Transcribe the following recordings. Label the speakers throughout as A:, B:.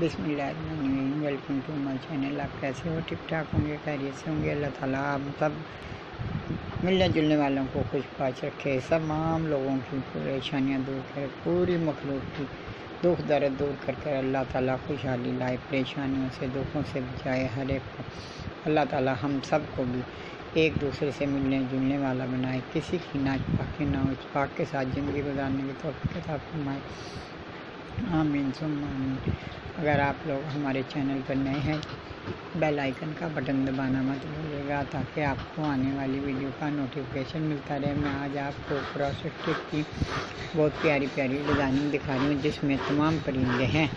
A: बिसमीम welcome to my channel. आप कैसे हो? ठीक ठाक होंगे? खैरियत से होंगे? अल्लाह ताला आप सब मिलने जुलने वालों को खुश पाच रखे। सब आम लोगों की परेशानियाँ दूर करे, पूरी मखलूक की दुख दर्द दूर कर कर अल्लाह ताला खुशहाली लाए, परेशानियों से, दुखों से बचाए हर एक को। अल्लाह ताला हम सबको भी एक दूसरे से मिलने जुलने वाला बनाए। किसी की नाच पाके ना उस पाक के साथ ज़िंदगी गुजारने की तोफ़ी फरमाए। आमीन सुम आमीन अगर आप लोग हमारे चैनल पर नए हैं बेल आइकन का बटन दबाना मत भूलिएगा ताकि आपको आने वाली वीडियो का नोटिफिकेशन मिलता रहे। मैं आज आपको क्रॉसटिक की बहुत प्यारी प्यारी डिज़ाइनिंग दिखा रही हूँ, जिसमें तमाम परिंदे हैं।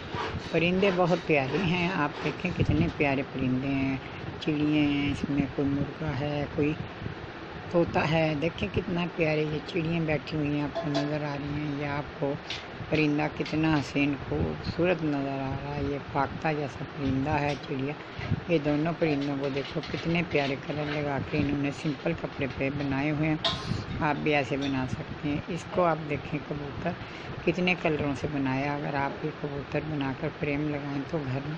A: परिंदे बहुत प्यारे हैं। आप देखें कितने प्यारे परिंदे हैं। चिड़िए हैं, इसमें कोई मुर्गा है, कोई तोता है। देखें कितना प्यारे ये चिड़ियाँ बैठी हुई हैं, आपको नज़र आ रही हैं। ये आपको परिंदा कितना हसीन, खूबसूरत नज़र आ रहा है। ये फाख्ता जैसा परिंदा है, चिड़िया। ये दोनों परिंदों को देखो, कितने प्यारे कलर लगा के इन्होंने सिंपल कपड़े पे बनाए हुए हैं। आप भी ऐसे बना सकते हैं। इसको आप देखें, कबूतर कितने कलरों से बनाया। अगर आप ये कबूतर बनाकर फ्रेम लगाएँ तो घर में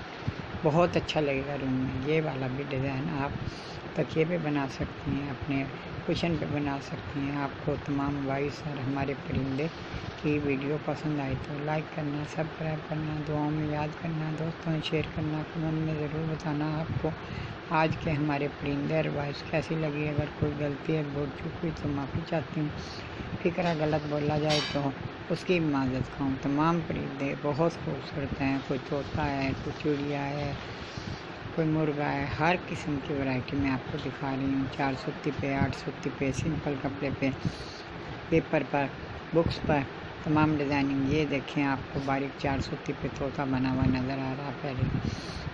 A: बहुत अच्छा लगेगा रूम में। ये वाला भी डिज़ाइन आप तकिए पे बना सकती हैं, अपने कुशन पे बना सकती हैं। आपको तमाम वाइस और हमारे परिंदे की वीडियो पसंद आई तो लाइक करना सब्सक्राइब करना, दुआओं में याद करना, दोस्तों शेयर करना कमेंट में ज़रूर बताना आपको। आज के हमारे परिंदे और वाइस कैसी लगी? अगर कोई गलती है, बोल चुक हुई तो माफ़ी चाहती हूँ। फिक्रा गलत बोला जाए तो उसकी माजत खाऊँ तमाम परिंदे बहुत खूबसूरत हैं, कोई तोता है, कोई चिड़िया है कोई मुर्गा है, हर किस्म की वैरायटी मैं आपको दिखा रही हूँ। चार सूती पे, आठ सूती पे, सिंपल कपड़े पे पेपर पर बुक्स पर, तमाम डिज़ाइनिंग ये देखें आपको बारीक चार सूती पे तोता बना हुआ नज़र आ रहा है पहले।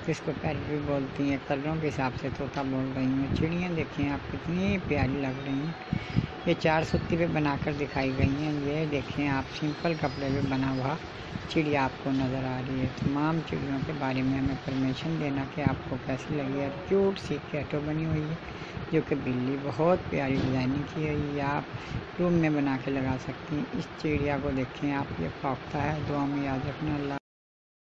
A: जिसको पहले भी बोलती हैं, कलरों के हिसाब से तोता बोल रही हूँ। चिड़ियाँ देखें आप, कितनी प्यारी लग रही हैं। ये चार सूती पे बनाकर दिखाई गई हैं। ये देखें आप, सिंपल कपड़े पे बना हुआ चिड़िया आपको नज़र आ रही है। तमाम चिड़ियों के बारे में हमें परमिशन देना कि आपको कैसी लगी है। क्यूट सी कैटो बनी हुई है, जो कि बिल्ली बहुत प्यारी डिज़ाइनिंग की है। ये आप रूम में बना के लगा सकती हैं। इस चिड़िया को देखें आप, ये फाख्ता है दुआ में याद रखना अल्लाह